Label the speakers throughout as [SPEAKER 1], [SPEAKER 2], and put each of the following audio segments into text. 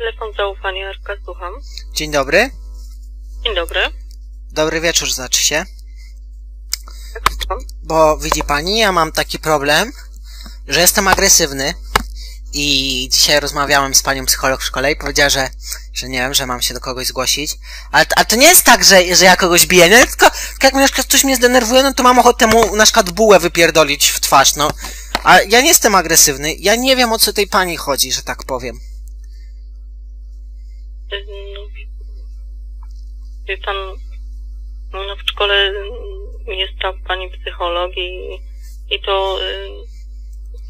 [SPEAKER 1] Telefon zaufania Arka, słucham.
[SPEAKER 2] Dzień dobry.
[SPEAKER 1] Dzień dobry.
[SPEAKER 2] Dobry wieczór, znaczy się.
[SPEAKER 1] Tak.
[SPEAKER 2] Bo widzi pani, ja mam taki problem, że jestem agresywny i dzisiaj rozmawiałem z panią psycholog w szkole i powiedziała, że, że nie wiem, że mam się do kogoś zgłosić. Ale, ale to nie jest tak, że, że ja kogoś biję, nie? Tylko, tylko jak przykład ktoś mnie zdenerwuje, no to mam ochotę mu na przykład bułę wypierdolić w twarz, no. A ja nie jestem agresywny, ja nie wiem o co tej pani chodzi, że tak powiem.
[SPEAKER 1] No, wie pan, no w szkole jest ta pani psycholog i, i to y,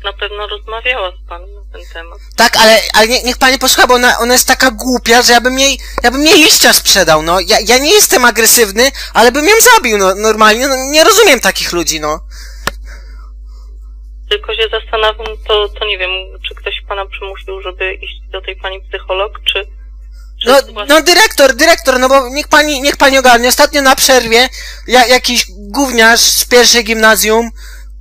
[SPEAKER 1] na pewno rozmawiała z panem na ten temat.
[SPEAKER 2] Tak, ale, ale nie, niech pani posłucha, bo ona, ona jest taka głupia, że ja bym jej, ja bym jej liścia sprzedał, no. Ja, ja nie jestem agresywny, ale bym ją zabił, no, normalnie, no, nie rozumiem takich ludzi, no.
[SPEAKER 1] Tylko się zastanawiam, to, to nie wiem, czy ktoś pana przymusił, żeby iść do tej pani psycholog, czy...
[SPEAKER 2] No, no dyrektor, dyrektor, no bo niech pani, niech pani ogarnie. Ostatnio na przerwie ja, jakiś gówniarz z pierwszej gimnazjum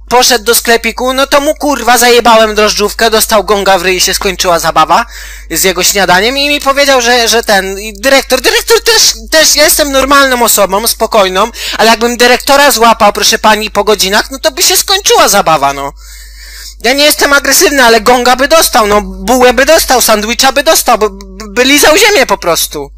[SPEAKER 2] poszedł do sklepiku, no to mu kurwa zajebałem drożdżówkę, dostał gonga w ryj i się skończyła zabawa z jego śniadaniem i mi powiedział, że, że ten, i dyrektor, dyrektor też, też, ja jestem normalną osobą, spokojną, ale jakbym dyrektora złapał, proszę pani, po godzinach, no to by się skończyła zabawa, no. Ja nie jestem agresywny, ale gonga by dostał, no bułę by dostał, sandwicha by dostał, by, by, lizał ziemię po prostu.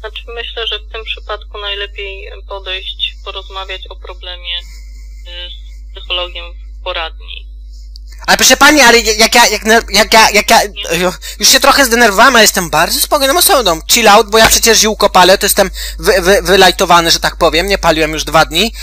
[SPEAKER 1] Znaczy myślę, że w tym przypadku najlepiej podejść, porozmawiać o problemie y, z psychologiem w poradni.
[SPEAKER 2] Ale proszę pani, ale jak ja, jak, jak ja, jak ja, już się trochę zdenerwowałem, a jestem bardzo spokojną osobą. Chill out, bo ja przecież ziółko palę, to jestem wy, wy, wylajtowany, że tak powiem, nie paliłem już dwa dni.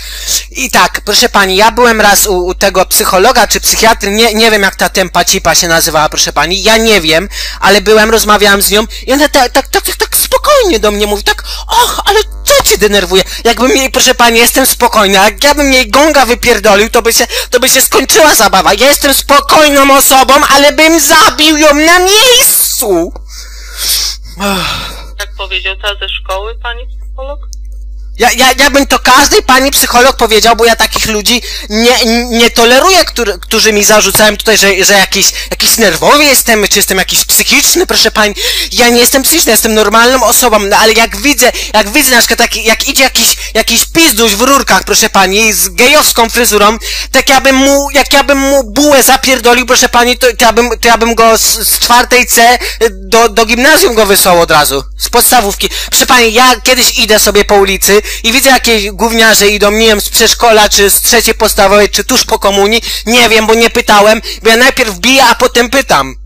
[SPEAKER 2] I tak, proszę pani, ja byłem raz u, u tego psychologa czy psychiatry, nie, nie wiem jak ta tempa cipa się nazywała, proszę pani, ja nie wiem, ale byłem, rozmawiałem z nią i ona tak, tak, tak, tak, spokojnie do mnie mówi, tak, och, ale co cię denerwuje? Jakbym jej, proszę pani, jestem spokojny, a jak ja bym jej gonga wypierdolił, to by się, to by się skończyła zabawa. Ja jestem spokojną osobą, ale bym zabił ją na miejscu!
[SPEAKER 1] Tak powiedział ta ze szkoły pani psycholog?
[SPEAKER 2] Ja, ja, ja bym to każdej pani psycholog powiedział, bo ja takich ludzi nie, nie toleruję, który, którzy mi zarzucają tutaj, że, że jakiś, jakiś nerwowy jestem, czy jestem jakiś psychiczny, proszę pani. Ja nie jestem psychiczny, jestem normalną osobą, no ale jak widzę, jak widzę na przykład taki, jak idzie jakiś, jakiś pizduś w rurkach, proszę pani, z gejowską fryzurą, tak ja bym mu, jak ja bym mu bułę zapierdolił, proszę pani, to, to, ja, bym, to ja bym go z, z czwartej C do, do gimnazjum go wysłał od razu, z podstawówki. Proszę pani, ja kiedyś idę sobie po ulicy i widzę jakieś gówniarze idą, nie wiem, z przedszkola, czy z trzeciej podstawowej, czy tuż po komunii, nie wiem, bo nie pytałem, bo ja najpierw biję, a potem pytam.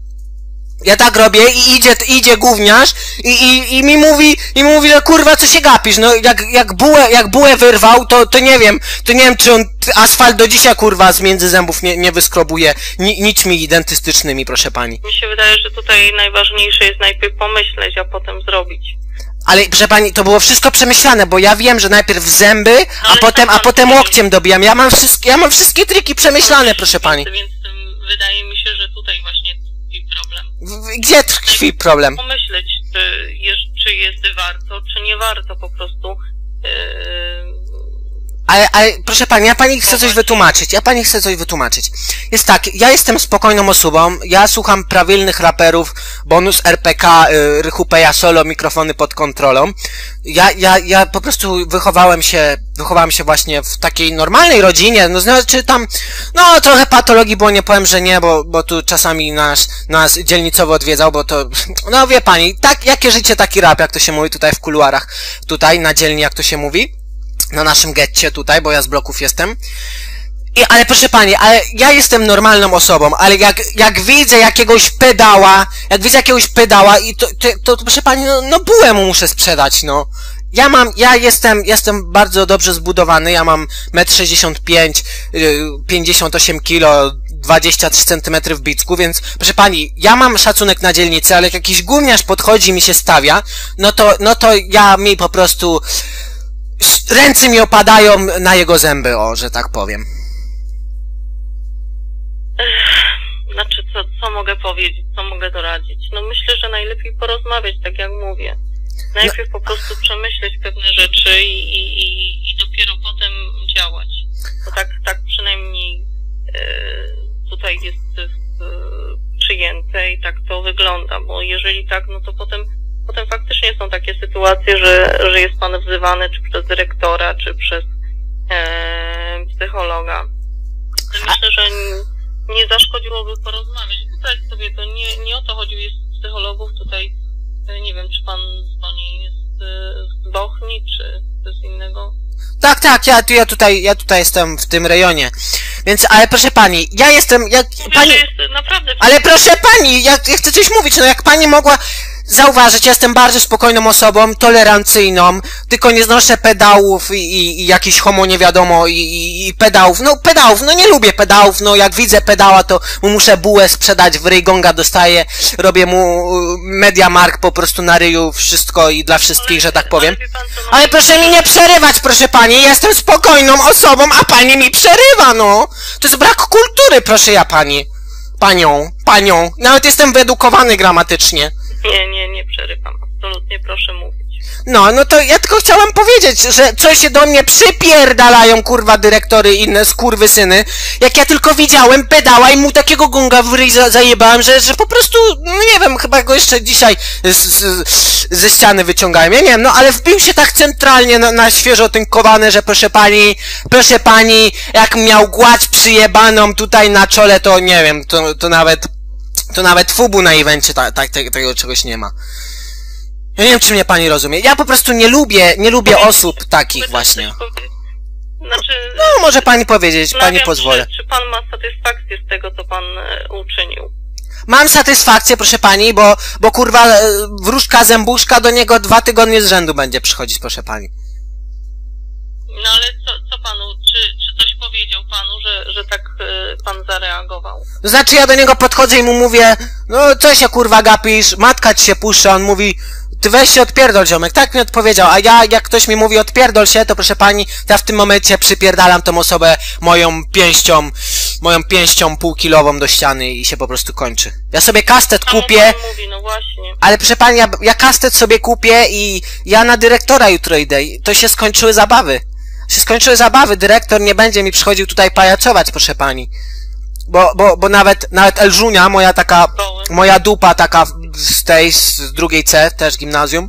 [SPEAKER 2] Ja tak robię i idzie, idzie gówniarz i, i, i mi mówi, i mówi, że kurwa co się gapisz, no jak, jak bułę, jak bułę wyrwał, to, to nie wiem, to nie wiem czy on asfalt do dzisiaj kurwa z między zębów nie, nie wyskrobuje ni, nićmi dentystycznymi, proszę pani.
[SPEAKER 1] Mi się wydaje, że tutaj najważniejsze jest najpierw pomyśleć, a potem zrobić.
[SPEAKER 2] Ale proszę pani, to było wszystko przemyślane, bo ja wiem, że najpierw zęby, a
[SPEAKER 1] Ale
[SPEAKER 2] potem,
[SPEAKER 1] sam
[SPEAKER 2] a potem łokciem dobijam. Ja mam wszystkie, ja mam wszystkie triki przemyślane, proszę pani.
[SPEAKER 1] Więc, ym, wydaje mi się, że tutaj właśnie tkwi problem.
[SPEAKER 2] W- Gdzie tkwi problem?
[SPEAKER 1] Pomyśleć, czy jest, czy jest warto, czy nie warto po prostu. Yy,
[SPEAKER 2] Ale, ale proszę pani, ja pani chcę coś wytłumaczyć. Ja pani chcę coś wytłumaczyć. Jest tak, ja jestem spokojną osobą, ja słucham prawilnych raperów, bonus RPK, y, Rychupeja solo, mikrofony pod kontrolą. Ja, ja, ja po prostu wychowałem się, wychowałem się właśnie w takiej normalnej rodzinie, no znaczy tam, no trochę patologii, bo nie powiem, że nie, bo, bo tu czasami nas, nas dzielnicowo odwiedzał, bo to, no wie pani, tak, jakie życie, taki rap, jak to się mówi tutaj w kuluarach, tutaj na dzielni, jak to się mówi na naszym getcie tutaj, bo ja z bloków jestem. I, ale proszę pani, ale ja jestem normalną osobą, ale jak, jak widzę jakiegoś pedała, jak widzę jakiegoś pedała i to, to, to, proszę pani, no, no bułę mu muszę sprzedać, no. Ja mam, ja jestem, jestem bardzo dobrze zbudowany, ja mam 1,65 m, y, 58 kg, 23 cm w bicku, więc proszę pani, ja mam szacunek na dzielnicy, ale jak jakiś gówniarz podchodzi i mi się stawia, no to, no to ja mi po prostu ręce mi opadają na jego zęby, o, że tak powiem.
[SPEAKER 1] znaczy, co, co mogę powiedzieć, co mogę doradzić? No myślę, że najlepiej porozmawiać, tak jak mówię. Najpierw po prostu przemyśleć pewne rzeczy i, i, i, dopiero potem działać. Bo tak, tak przynajmniej e, tutaj jest w przyjęte i tak to wygląda, bo jeżeli tak, no to potem, potem faktycznie są takie sytuacje, że, że jest pan wzywany czy przez dyrektora, czy przez e, psychologa. Myślę, że nie, nie zaszkodziłoby porozmawiać. Wybrać sobie to nie, nie o to chodzi, jest psychologów tutaj, e, nie wiem, czy pan dzwoni z, z Bochni, czy z innego
[SPEAKER 2] Tak, tak, ja, ja tutaj, ja tutaj jestem w tym rejonie. Więc, ale proszę pani, ja jestem, jak, pani, ale proszę pani, ja, ja chcę coś mówić, no jak pani mogła zauważyć, jestem bardzo spokojną osobą, tolerancyjną, tylko nie znoszę pedałów i, i, i jakichś homo nie wiadomo i, i, i pedałów, no pedałów, no nie lubię pedałów, no jak widzę pedała, to mu muszę bułę sprzedać, w ryj gonga dostaję, robię mu y, Mediamark po prostu na ryju, wszystko i dla wszystkich, że tak powiem.
[SPEAKER 1] Ale
[SPEAKER 2] proszę mi nie przerywać, proszę pani, jestem spokojną osobą, a pani mi przerywa, no! To jest brak kultury, proszę ja pani. Panią, panią. Nawet jestem wyedukowany gramatycznie.
[SPEAKER 1] Nie, nie, nie przerywam. Absolutnie proszę mówić.
[SPEAKER 2] No, no to ja tylko chciałem powiedzieć, że coś się do mnie przypierdalają, kurwa, dyrektory i inne skurwysyny. Jak ja tylko widziałem pedała i mu takiego gonga w ryj za- zajebałem, że, że po prostu, no nie wiem, chyba go jeszcze dzisiaj z, z, ze ściany wyciągałem. Ja nie wiem, no ale wbił się tak centralnie na, na świeżo tynkowane, że proszę pani, proszę pani, jak miał gładź przyjebaną tutaj na czole, to nie wiem, to, to nawet, to nawet fubu na evencie ta, tak te, tego czegoś nie ma. Ja nie wiem, czy mnie pani rozumie. Ja po prostu nie lubię, nie lubię osób takich właśnie.
[SPEAKER 1] Znaczy...
[SPEAKER 2] No, może pani powiedzieć, pani pozwolę.
[SPEAKER 1] Czy, czy pan ma satysfakcję z tego, co pan e, uczynił?
[SPEAKER 2] Mam satysfakcję, proszę pani, bo, bo kurwa, e, wróżka zębuszka do niego dwa tygodnie z rzędu będzie przychodzić, proszę pani.
[SPEAKER 1] No ale co, co panu, czy, czy coś powiedział e, pan zareagował?
[SPEAKER 2] To znaczy ja do niego podchodzę i mu mówię, no co się kurwa gapisz, matka ci się puszcza, on mówi, ty weź się odpierdol ziomek, tak mi odpowiedział, a ja jak ktoś mi mówi odpierdol się, to proszę pani, to ja w tym momencie przypierdalam tą osobę moją pięścią, moją pięścią półkilową do ściany i się po prostu kończy. Ja sobie kastet kupię,
[SPEAKER 1] pan mówi, no właśnie.
[SPEAKER 2] ale proszę pani, ja, ja kastet sobie kupię i ja na dyrektora jutro idę i to się skończyły zabawy. Się skończyły zabawy, dyrektor nie będzie mi przychodził tutaj pajacować, proszę pani. Bo, bo, bo nawet, nawet Elżunia, moja taka, moja dupa taka z tej, z drugiej C, też gimnazjum,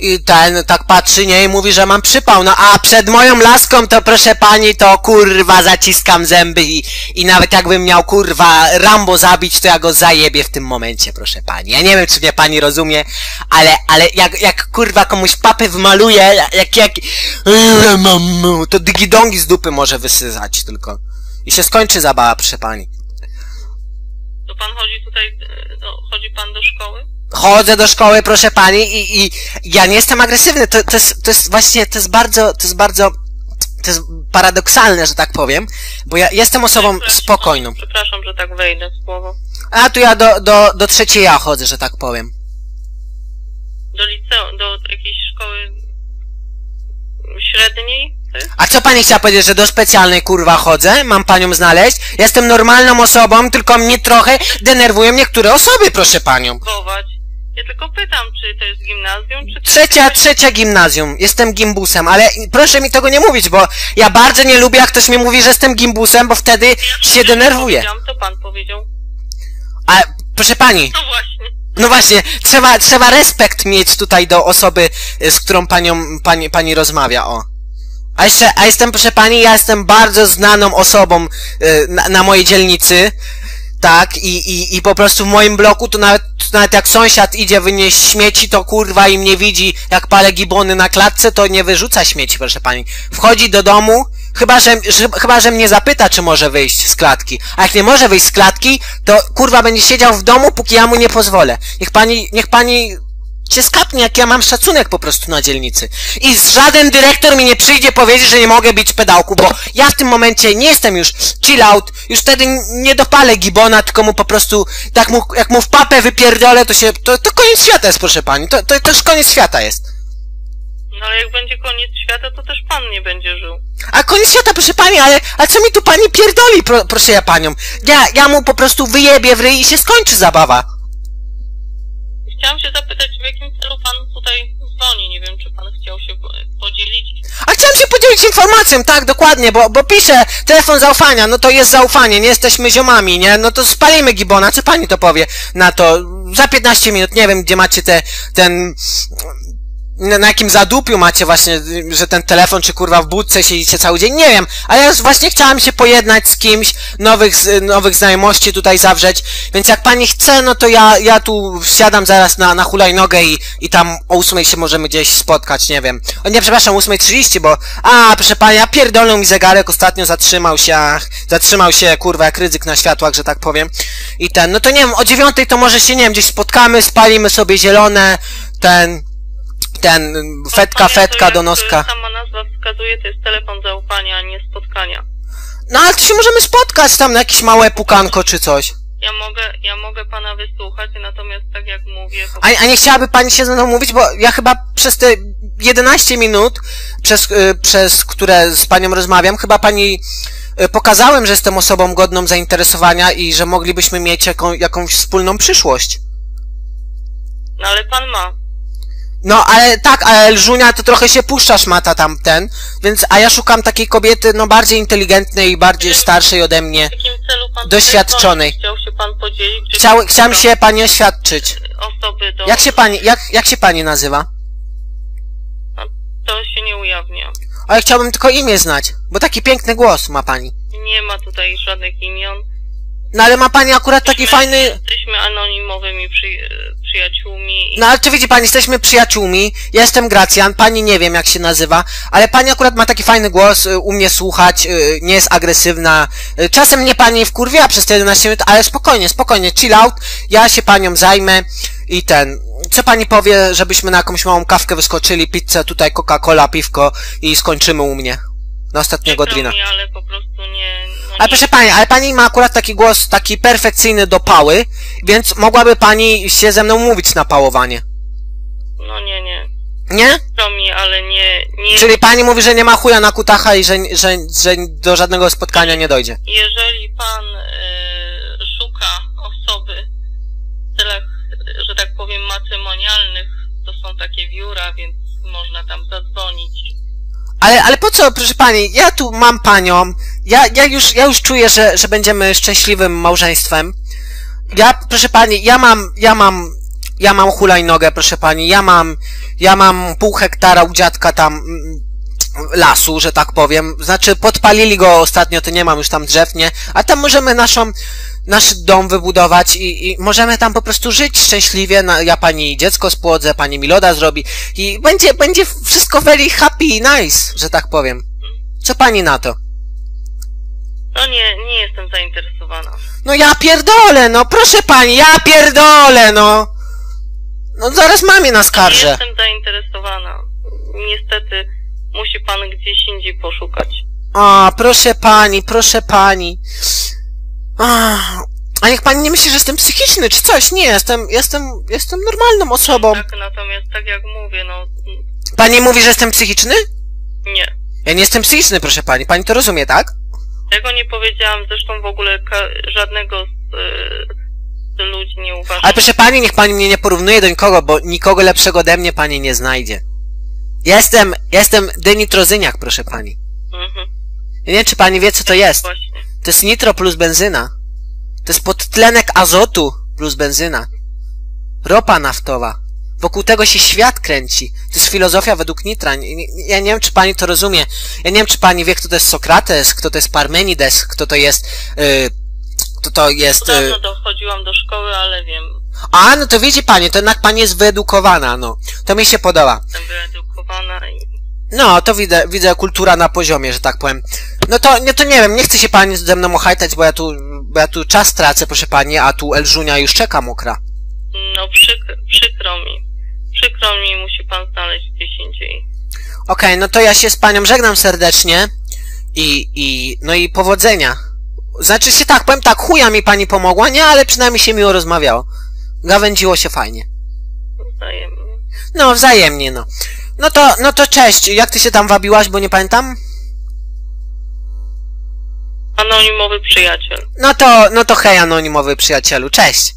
[SPEAKER 2] i ten tak patrzy, nie, i mówi, że mam przypał, no a przed moją laską to proszę pani, to kurwa zaciskam zęby i, i nawet jakbym miał kurwa Rambo zabić, to ja go zajebię w tym momencie, proszę pani. Ja nie wiem, czy mnie pani rozumie, ale, ale jak, jak kurwa komuś papy wmaluje, jak, jak, to digidongi z dupy może wysyzać tylko. I się skończy zabawa, proszę pani.
[SPEAKER 1] To pan chodzi tutaj, e, no, chodzi pan do szkoły?
[SPEAKER 2] chodzę do szkoły, proszę pani, i, i ja nie jestem agresywny. To, to, jest, to jest właśnie, to jest bardzo, to jest bardzo, to jest paradoksalne, że tak powiem, bo ja jestem osobą
[SPEAKER 1] Przepraszam,
[SPEAKER 2] spokojną.
[SPEAKER 1] Przepraszam, że tak wejdę w słowo.
[SPEAKER 2] A tu ja do, do, do trzeciej ja chodzę, że tak powiem. A co pani chciała powiedzieć, że do specjalnej kurwa chodzę? Mam panią znaleźć? Jestem normalną osobą, tylko mnie trochę denerwują niektóre osoby, proszę panią.
[SPEAKER 1] Ja tylko pytam, czy to jest gimnazjum, czy... to
[SPEAKER 2] Trzecia, trzecia gimnazjum. Jestem gimbusem, ale proszę mi tego nie mówić, bo ja bardzo nie lubię, jak ktoś mi mówi, że jestem gimbusem, bo wtedy się denerwuję.
[SPEAKER 1] powiedziałam, Co pan powiedział?
[SPEAKER 2] A, proszę pani,
[SPEAKER 1] No właśnie.
[SPEAKER 2] no właśnie, trzeba, trzeba respekt mieć tutaj do osoby, z którą panią, pani, pani rozmawia, o. A jeszcze, a jestem, proszę pani, ja jestem bardzo znaną osobą y, na, na mojej dzielnicy, tak, i, i, i po prostu w moim bloku to nawet, to nawet jak sąsiad idzie wynieść śmieci, to kurwa i mnie widzi, jak palę gibony na klatce, to nie wyrzuca śmieci, proszę pani. Wchodzi do domu, chyba że, chyba, że mnie zapyta, czy może wyjść z klatki. A jak nie może wyjść z klatki, to kurwa będzie siedział w domu, póki ja mu nie pozwolę. Niech pani, niech pani cię skapnie, jak ja mam szacunek po prostu na dzielnicy. I żaden dyrektor mi nie przyjdzie powiedzieć, że nie mogę bić pedałku, bo ja w tym momencie nie jestem już chill out, już wtedy nie dopalę gibona, tylko mu po prostu, tak mu, jak mu w papę wypierdolę, to się, to, to koniec świata jest, proszę pani, to, to, to już koniec świata jest.
[SPEAKER 1] No ale jak będzie koniec świata, to też pan nie będzie żył.
[SPEAKER 2] A koniec świata, proszę pani, ale, a co mi tu pani pierdoli, pro, proszę ja panią? Ja, ja mu po prostu wyjebię w ryj i się skończy zabawa.
[SPEAKER 1] Chciałam się zapytać, w jakim celu pan tutaj dzwoni. Nie wiem, czy pan chciał się po- podzielić.
[SPEAKER 2] A chciałem się podzielić informacją, tak, dokładnie, bo, bo pisze telefon zaufania, no to jest zaufanie, nie jesteśmy ziomami, nie? No to spalimy Gibona, co pani to powie na to? Za 15 minut, nie wiem, gdzie macie te, ten, na, jakim zadupiu macie właśnie, że ten telefon, czy kurwa w budce siedzicie cały dzień, nie wiem, ale ja właśnie chciałem się pojednać z kimś, nowych, nowych znajomości tutaj zawrzeć, więc jak pani chce, no to ja, ja tu wsiadam zaraz na, na hulajnogę i, i tam o 8 się możemy gdzieś spotkać, nie wiem. O nie, przepraszam, 8.30, bo, a, proszę pani, ja pierdolnął mi zegarek, ostatnio zatrzymał się, ach, zatrzymał się, kurwa, jak ryzyk na światłach, że tak powiem. I ten, no to nie wiem, o 9 to może się, nie wiem, gdzieś spotkamy, spalimy sobie zielone, ten, ten, fetka, fetka do noska.
[SPEAKER 1] sama nazwa wskazuje, to jest telefon zaufania, a nie spotkania.
[SPEAKER 2] No ale to się możemy spotkać tam na jakieś małe pukanko czy coś.
[SPEAKER 1] Ja mogę, ja mogę pana wysłuchać, natomiast tak jak mówię,
[SPEAKER 2] A, a nie chciałaby pani się ze mną mówić, bo ja chyba przez te 11 minut, przez, y, przez które z panią rozmawiam, chyba pani y, pokazałem, że jestem osobą godną zainteresowania i że moglibyśmy mieć jaką, jakąś wspólną przyszłość.
[SPEAKER 1] No ale pan ma.
[SPEAKER 2] No, ale tak, ale Lżunia to trochę się puszcza szmata tamten, więc, a ja szukam takiej kobiety, no, bardziej inteligentnej i bardziej starszej ode mnie.
[SPEAKER 1] W jakim celu pan
[SPEAKER 2] Doświadczonej.
[SPEAKER 1] Chciał się pan podzielić?
[SPEAKER 2] Chciał, chciałem się pani oświadczyć.
[SPEAKER 1] Osoby do...
[SPEAKER 2] Jak się pani, jak, jak się pani nazywa?
[SPEAKER 1] To się nie ujawnia.
[SPEAKER 2] Ale chciałbym tylko imię znać, bo taki piękny głos ma pani.
[SPEAKER 1] Nie ma tutaj żadnych imion.
[SPEAKER 2] No ale ma pani akurat taki
[SPEAKER 1] Jesteśmy-
[SPEAKER 2] fajny...
[SPEAKER 1] Jesteśmy anonimowymi przy, przyjaciółmi. i-
[SPEAKER 2] No ale czy widzi pani, jesteśmy przyjaciółmi, ja jestem Gracjan, pani nie wiem jak się nazywa, ale pani akurat ma taki fajny głos, y, umie słuchać, y, nie jest agresywna. Y, Czasem mnie pani wkurwia przez te 11 minut, ale spokojnie, spokojnie, chill out, ja się panią zajmę i ten... Co pani powie, żebyśmy na jakąś małą kawkę wyskoczyli, pizzę, tutaj Coca-Cola, piwko i skończymy u mnie? Na ostatniego
[SPEAKER 1] Przykro
[SPEAKER 2] drina.
[SPEAKER 1] mi, ale po prostu nie... No
[SPEAKER 2] Ale proszę pani, ale pani ma akurat taki głos, taki perfekcyjny do pały, więc mogłaby pani się ze mną mówić na pałowanie.
[SPEAKER 1] No nie, nie.
[SPEAKER 2] Nie?
[SPEAKER 1] Przykro mi, ale nie... nie
[SPEAKER 2] Czyli pani mówi, że nie ma chuja na kutacha i że, że, że do żadnego spotkania nie dojdzie.
[SPEAKER 1] Jeżeli pan e, szuka osoby w celach, że tak powiem, matrymonialnych, to są takie biura, więc można tam zadzwonić.
[SPEAKER 2] Ale, ale po co, proszę pani, ja tu mam panią, ja, ja już, ja już czuję, że, że będziemy szczęśliwym małżeństwem. Ja, proszę pani, ja mam, ja mam, ja mam hulajnogę, proszę pani, ja mam, ja mam pół hektara u dziadka tam mm, lasu, że tak powiem. Znaczy, podpalili go ostatnio, to nie mam już tam drzew, nie? A tam możemy naszą, nasz dom wybudować i, i możemy tam po prostu żyć szczęśliwie. Na, ja pani dziecko spłodzę, pani mi loda zrobi i będzie, będzie wszystko very happy i nice, że tak powiem. Co pani na to?
[SPEAKER 1] No nie, nie jestem zainteresowana.
[SPEAKER 2] No ja pierdolę, no proszę pani, ja pierdolę, no! No zaraz mamie
[SPEAKER 1] Nie
[SPEAKER 2] naskarżę.
[SPEAKER 1] jestem zainteresowana. Niestety musi pan gdzieś indziej poszukać.
[SPEAKER 2] A, proszę pani, proszę pani. A niech pani nie myśli, że jestem psychiczny czy coś. Nie, jestem, jestem, jestem normalną osobą.
[SPEAKER 1] Tak, natomiast tak jak mówię, no
[SPEAKER 2] Pani mówi, że jestem psychiczny?
[SPEAKER 1] nie.
[SPEAKER 2] Ja nie jestem psychiczny, proszę pani. Pani to rozumie, tak?
[SPEAKER 1] Tego nie powiedziałam, zresztą w ogóle żadnego z, z ludzi nie uważam.
[SPEAKER 2] Ale proszę pani, niech pani mnie nie porównuje do nikogo, bo nikogo lepszego ode mnie pani nie znajdzie. Jestem, jestem denitrozyniak, proszę pani.
[SPEAKER 1] Mhm.
[SPEAKER 2] Ja nie wiem, czy pani wie, co to jest.
[SPEAKER 1] Właśnie.
[SPEAKER 2] To jest nitro plus benzyna. To jest podtlenek azotu plus benzyna. Ropa naftowa. Wokół tego się świat kręci. To jest filozofia według Nitra. Ja nie wiem, czy pani to rozumie. Ja nie wiem, czy pani wie, kto to jest Sokrates, kto to jest Parmenides, kto to jest... Yy, kto to jest... Yy...
[SPEAKER 1] Dawno dochodziłam do szkoły, ale wiem,
[SPEAKER 2] A, no to widzi pani, to jednak pani jest wyedukowana, no. To mi się podoba.
[SPEAKER 1] jestem wyedukowana i
[SPEAKER 2] No, to widzę, widzę kultura na poziomie, że tak powiem. No to, nie, to nie wiem, nie chce się pani ze mną ochajtać, bo ja tu, bo ja tu czas tracę, proszę pani, a tu Elżunia już czeka mokra.
[SPEAKER 1] no przykro, przykro mi. Przykro mi, musi pan znaleźć gdzieś indziej.
[SPEAKER 2] Okej, no to ja się z panią żegnam serdecznie i, i, no i powodzenia. Znaczy się tak, powiem tak, chuja mi pani pomogła, nie, ale przynajmniej się miło rozmawiało. Gawędziło się fajnie.
[SPEAKER 1] Wzajemnie.
[SPEAKER 2] No, wzajemnie, no. No to, no to cześć, jak ty się tam wabiłaś, bo nie pamiętam?
[SPEAKER 1] Anonimowy przyjaciel.
[SPEAKER 2] No to, no to hej anonimowy przyjacielu, cześć.